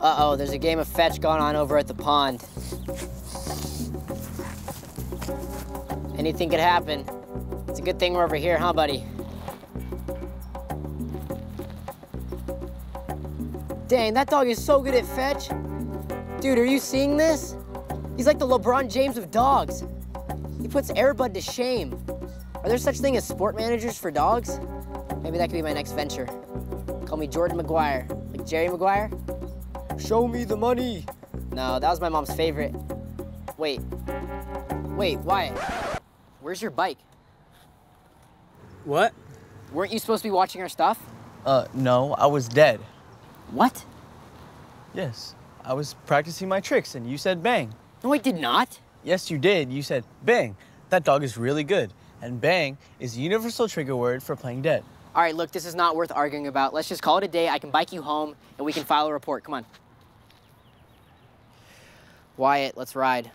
Uh-oh, there's a game of fetch going on over at the pond. Anything could happen. It's a good thing we're over here, huh, buddy? Dang, that dog is so good at fetch. Dude, are you seeing this? He's like the LeBron James of dogs. He puts Air Bud to shame. Are there such thing as sport managers for dogs? Maybe that could be my next venture. Call me Jordan Maguire, like Jerry Maguire. Show me the money. No, that was my mom's favorite. Wait, wait, Wyatt, where's your bike? What? Weren't you supposed to be watching our stuff? Uh, no, I was dead. What? Yes, I was practicing my tricks and you said bang. No, I did not. Yes, you did. You said bang. That dog is really good. And bang is a universal trigger word for playing dead. All right, look, this is not worth arguing about. Let's just call it a day. I can bike you home and we can file a report. Come on. Wyatt, let's ride.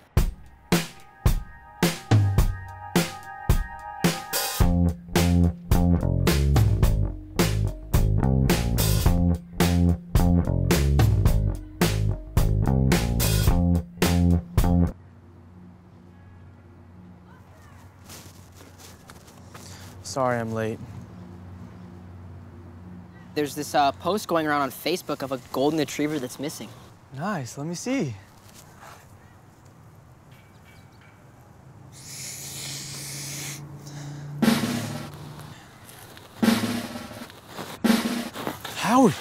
Sorry I'm late. There's this uh, post going around on Facebook of a golden retriever that's missing. Nice, let me see. Howard,